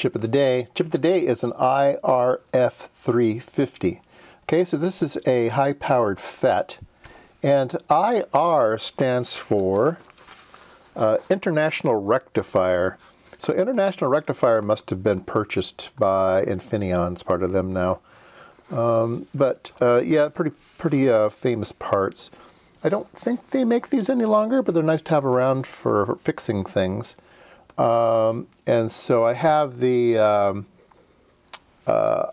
chip of the day. Chip of the day is an IRF350. Okay, so this is a high-powered FET, and IR stands for uh, International Rectifier. So International Rectifier must have been purchased by Infineon. It's part of them now. Um, but uh, yeah, pretty pretty uh, famous parts. I don't think they make these any longer, but they're nice to have around for, for fixing things. Um, and so I have the um, uh,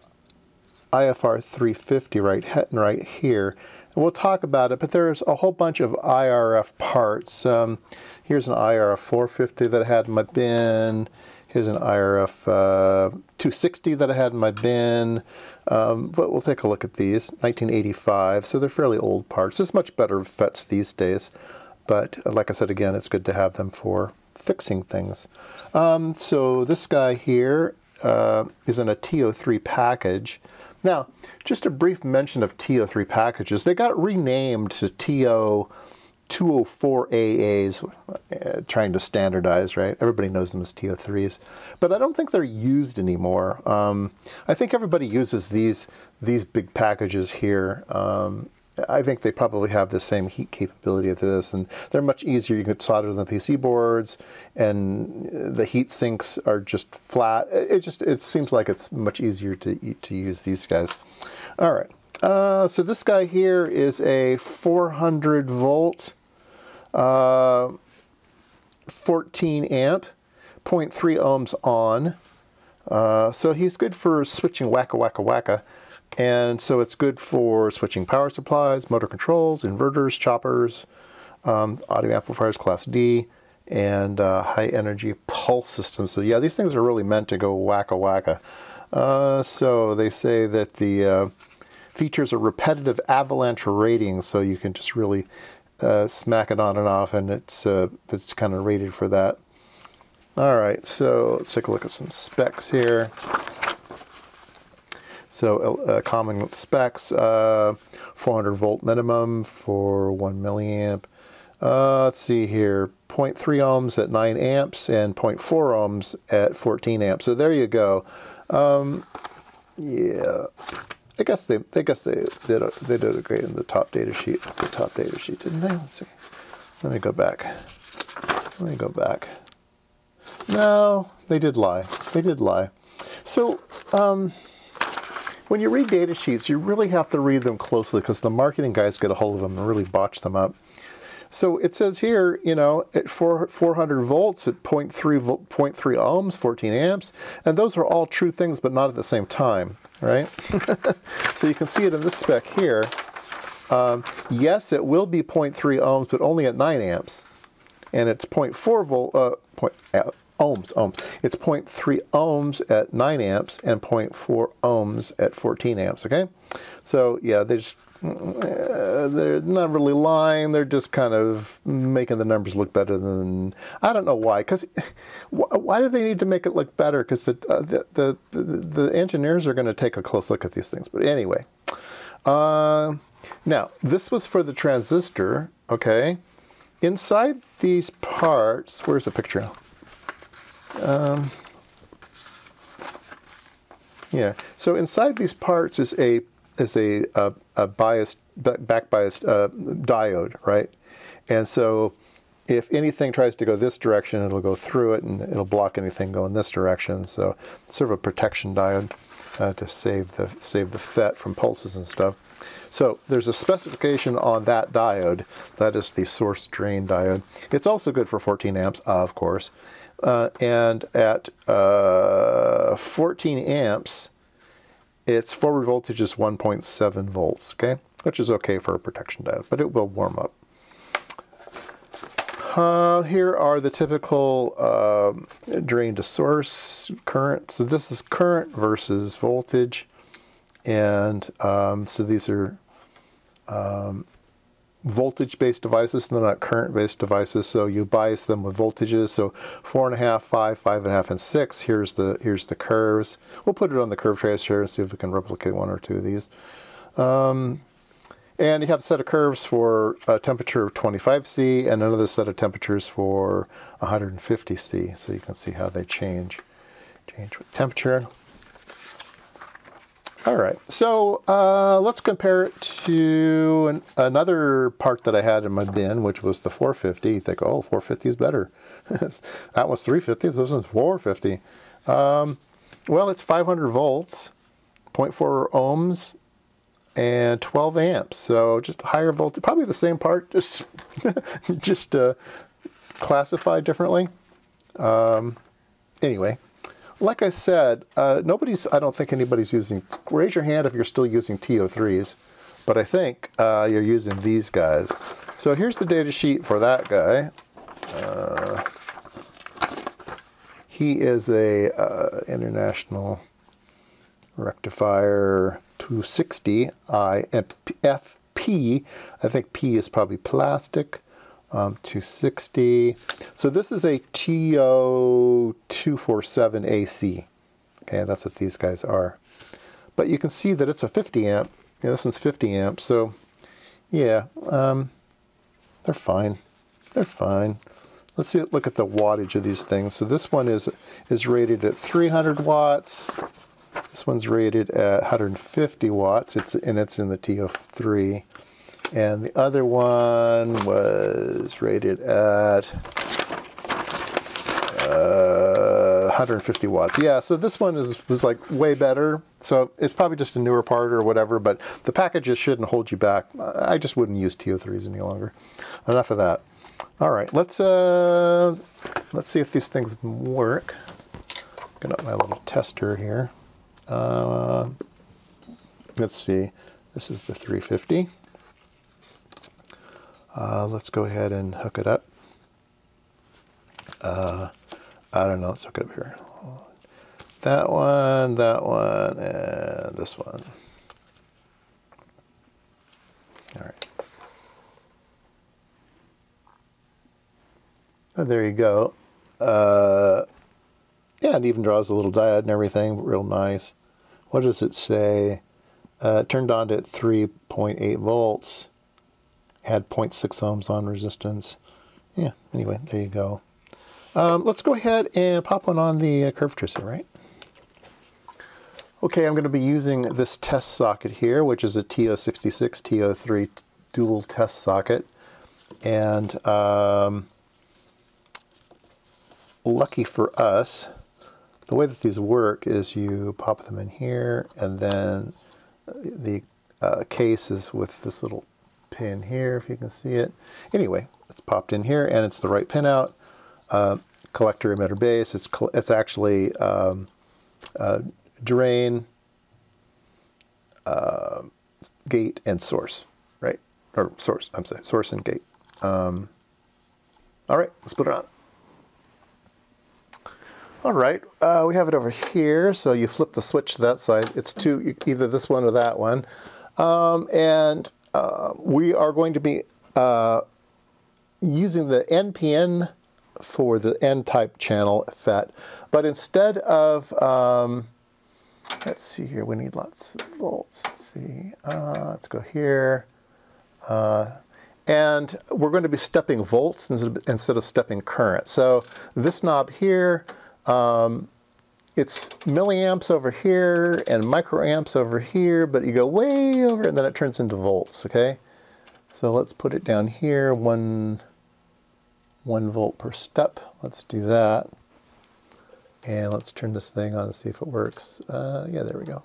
IFR 350 right, right here. And we'll talk about it, but there's a whole bunch of IRF parts. Um, here's an IRF 450 that I had in my bin. Here's an IRF uh, 260 that I had in my bin. Um, but we'll take a look at these. 1985, so they're fairly old parts. There's much better FETs these days. But uh, like I said, again, it's good to have them for fixing things. Um, so this guy here uh, is in a TO3 package. Now, just a brief mention of TO3 packages. They got renamed to TO 204 AAs, uh, trying to standardize, right? Everybody knows them as TO3s, but I don't think they're used anymore. Um, I think everybody uses these these big packages here. Um, I think they probably have the same heat capability as this, and they're much easier. You can solder them PC boards, and the heat sinks are just flat. It just it seems like it's much easier to to use these guys. All right. Uh, so this guy here is a 400 volt, uh, 14 amp, 0.3 ohms on. Uh, so he's good for switching wacka wacka wacka. And so it's good for switching power supplies, motor controls, inverters, choppers, um, audio amplifiers class D, and uh, high energy pulse systems. So yeah, these things are really meant to go wacka wacka. Uh, so they say that the uh, features a repetitive avalanche rating, so you can just really uh, smack it on and off, and it's uh, it's kind of rated for that. All right, so let's take a look at some specs here. So uh, common specs, uh, 400 volt minimum for 1 milliamp. Uh, let's see here, 0.3 ohms at 9 amps and 0.4 ohms at 14 amps. So there you go. Um, yeah, I guess they, I guess they did, they did a great in the top data sheet, the top data sheet, didn't they? Let's see. Let me go back. Let me go back. No, they did lie. They did lie. So, um, when you read data sheets, you really have to read them closely because the marketing guys get a hold of them and really botch them up. So it says here, you know, at 4, 400 volts, at 0.3, 0.3 ohms, 14 amps, and those are all true things, but not at the same time, right? so you can see it in this spec here. Um, yes, it will be 0.3 ohms, but only at 9 amps. And it's 0.4 volt, uh, point, uh, ohms, ohms. It's 0.3 ohms at 9 amps and 0.4 ohms at 14 amps, okay? So yeah, they just, uh, they're not really lying. They're just kind of making the numbers look better than, I don't know why, because why do they need to make it look better? Because the, uh, the, the, the, the, engineers are going to take a close look at these things. But anyway, uh, now this was for the transistor, okay? Inside these parts, where's the picture? Um, yeah, so inside these parts is a is a, a, a biased, back biased uh, diode, right? And so if anything tries to go this direction, it'll go through it and it'll block anything going this direction. So sort of a protection diode uh, to save the, save the FET from pulses and stuff. So there's a specification on that diode. That is the source drain diode. It's also good for 14 amps, of course. Uh, and at uh, 14 amps, its forward voltage is 1.7 volts, okay? Which is okay for a protection diode, but it will warm up. Uh, here are the typical uh, drain to source current. So this is current versus voltage. And um, so these are um, voltage-based devices, they're not current-based devices, so you bias them with voltages. So four and a half, five, five and a half, and six. Here's the here's the curves. We'll put it on the curve tracer and see if we can replicate one or two of these. Um, and you have a set of curves for a temperature of 25C and another set of temperatures for 150C, so you can see how they change. Change with temperature. All right, so uh, let's compare it to an, another part that I had in my bin, which was the 450. You think, oh, 450 is better. that was 350, this one's 450. Um, well, it's 500 volts, 0.4 ohms, and 12 amps. So just higher voltage, probably the same part, just just uh, classified differently. Um, anyway, like I said, uh, nobody's, I don't think anybody's using, raise your hand if you're still using TO3s, but I think uh, you're using these guys. So here's the data sheet for that guy. Uh, he is a uh, international rectifier 260 I FP. I think P is probably plastic. Um, 260. So this is a TO247 AC. Okay, that's what these guys are. But you can see that it's a 50 amp. Yeah, this one's 50 amp. So yeah, um, they're fine. They're fine. Let's see, look at the wattage of these things. So this one is is rated at 300 watts. This one's rated at 150 watts. It's and it's in the TO3. And the other one was rated at uh, 150 watts. Yeah, so this one is was like way better. So it's probably just a newer part or whatever, but the packages shouldn't hold you back. I just wouldn't use TO3s any longer. Enough of that. All right, let's uh, let's see if these things work. Get up my little tester here. Uh, let's see. This is the 350. Uh, let's go ahead and hook it up. Uh, I don't know. Let's hook it up here. That one, that one, and this one. All right. And there you go. Uh, yeah, it even draws a little diode and everything. Real nice. What does it say? Uh, turned on at 3.8 volts had 0.6 ohms on resistance. Yeah, anyway, there you go. Um, let's go ahead and pop one on the uh, curve tracer, right? Okay, I'm going to be using this test socket here, which is a TO66 TO3 dual test socket. And um, lucky for us, the way that these work is you pop them in here, and then the uh, case is with this little pin here, if you can see it. Anyway, it's popped in here and it's the right pin out. Uh, collector emitter base, it's, it's actually um, uh, drain, uh, gate, and source, right? Or source, I'm saying, source and gate. Um, all right, let's put it on. All right, uh, we have it over here. So you flip the switch to that side. It's two, either this one or that one. Um, and uh, we are going to be uh, using the NPN for the N-type channel FET, but instead of, um, let's see here, we need lots of volts. Let's see, uh, let's go here. Uh, and we're going to be stepping volts instead of stepping current. So this knob here, um, it's milliamps over here and microamps over here, but you go way over and then it turns into volts, okay? So let's put it down here, one, one volt per step. Let's do that. And let's turn this thing on and see if it works. Uh, yeah, there we go.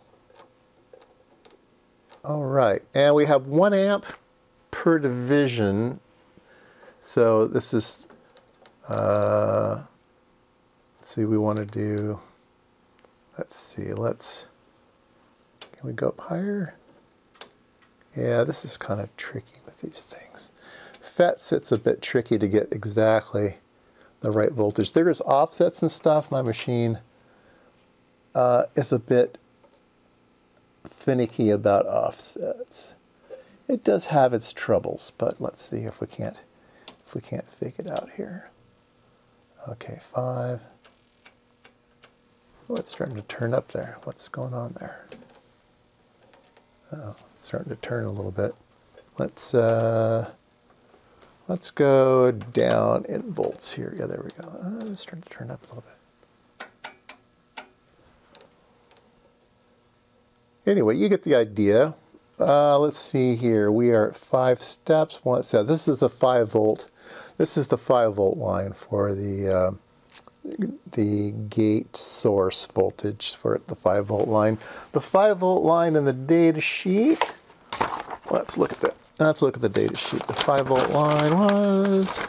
All right, and we have one amp per division. So this is, uh, let's see, we want to do Let's see, let's, can we go up higher? Yeah, this is kind of tricky with these things. FET's a bit tricky to get exactly the right voltage. There is offsets and stuff. My machine uh, is a bit finicky about offsets. It does have its troubles, but let's see if we can't if we can't figure it out here. Okay, five. Oh, it's starting to turn up there. What's going on there? Oh, starting to turn a little bit. Let's uh, let's go down in volts here. Yeah, there we go. Uh, it's starting to turn up a little bit. Anyway, you get the idea. Uh, let's see here. We are at five steps. One step. This is a five volt. This is the five volt line for the. Uh, the gate source voltage for the five volt line. The five volt line in the data sheet. Let's look at that. Let's look at the data sheet. The five volt line was.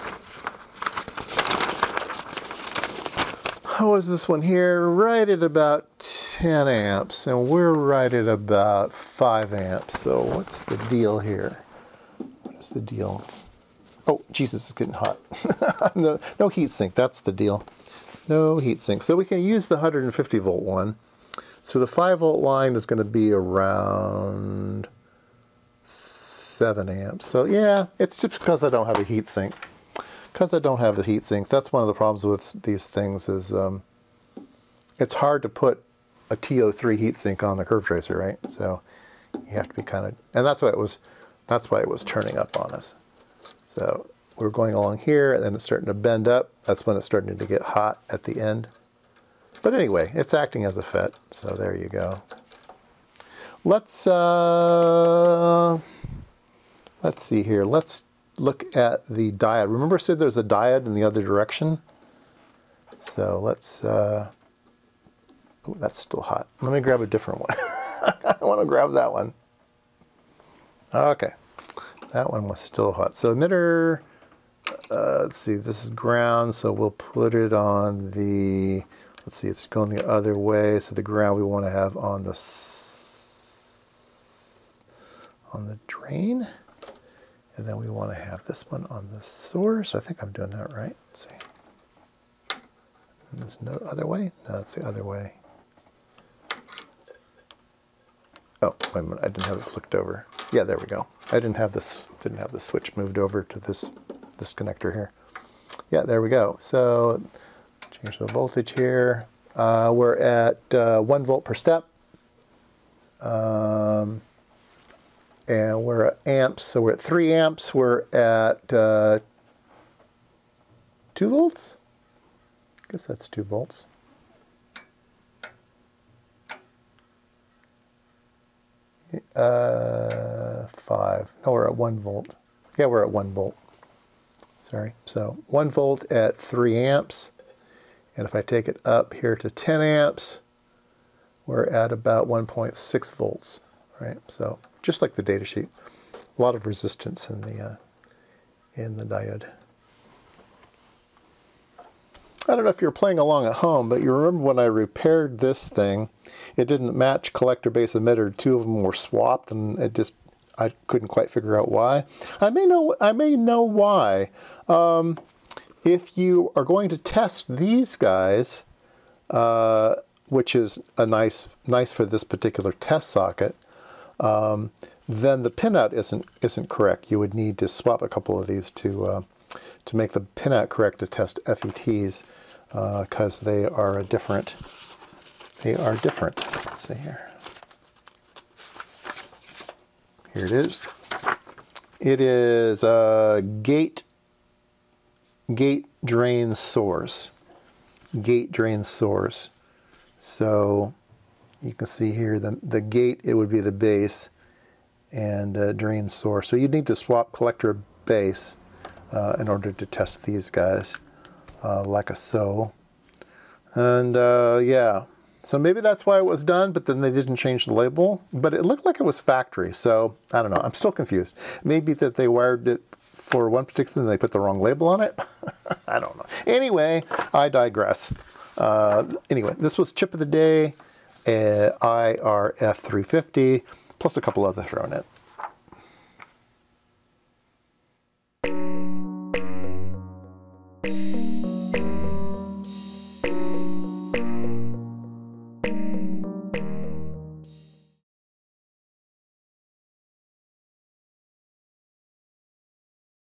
How was this one here? Right at about 10 amps, and we're right at about 5 amps. So what's the deal here? What is the deal? Oh, Jesus, it's getting hot. no, no heat sink, that's the deal. No heat sink. So we can use the 150 volt one. So the 5 volt line is going to be around 7 amps. So yeah, it's just because I don't have a heat sink. Because I don't have the heat sink, that's one of the problems with these things is um, it's hard to put a TO3 heat sink on the curve tracer, right? So you have to be kind of, and that's why it was, that's why it was turning up on us. So we're going along here and then it's starting to bend up. That's when it's starting to get hot at the end. But anyway, it's acting as a FET, so there you go. Let's, uh, let's see here. Let's look at the diode. Remember I said there's a diode in the other direction? So let's, uh, oh, that's still hot. Let me grab a different one. I want to grab that one. Okay, that one was still hot. So emitter, uh, let's see, this is ground, so we'll put it on the, let's see, it's going the other way. So the ground we want to have on the, on the drain. And then we want to have this one on the source. I think I'm doing that right. Let's see. There's no other way? No, it's the other way. Oh, wait a minute. I didn't have it flicked over. Yeah, there we go. I didn't have this. Didn't have the switch moved over to this this connector here. Yeah, there we go. So change the voltage here. Uh, we're at uh, one volt per step. Um, and we're at amps, so we're at 3 amps, we're at uh, 2 volts? I guess that's 2 volts. Uh, 5. No, we're at 1 volt. Yeah, we're at 1 volt. Sorry. So 1 volt at 3 amps. And if I take it up here to 10 amps, we're at about 1.6 volts, right? So just like the datasheet. A lot of resistance in the, uh, in the diode. I don't know if you're playing along at home, but you remember when I repaired this thing, it didn't match collector base emitter. Two of them were swapped, and it just I couldn't quite figure out why. I may know I may know why. Um, if you are going to test these guys, uh, which is a nice nice for this particular test socket, um, then the pinout isn't isn't correct. You would need to swap a couple of these to uh, to make the pinout correct to test FETs because uh, they are a different. They are different. Let's see here. Here it is. It is a gate gate drain source. Gate drain source. So you can see here the, the gate, it would be the base and uh, drain source. So you'd need to swap collector base uh, in order to test these guys, uh, like a so. And uh, yeah, so maybe that's why it was done, but then they didn't change the label. But it looked like it was factory, so I don't know. I'm still confused. Maybe that they wired it for one particular and they put the wrong label on it. I don't know. Anyway, I digress. Uh, anyway, this was chip of the day. IRF350, plus a couple other thrown in.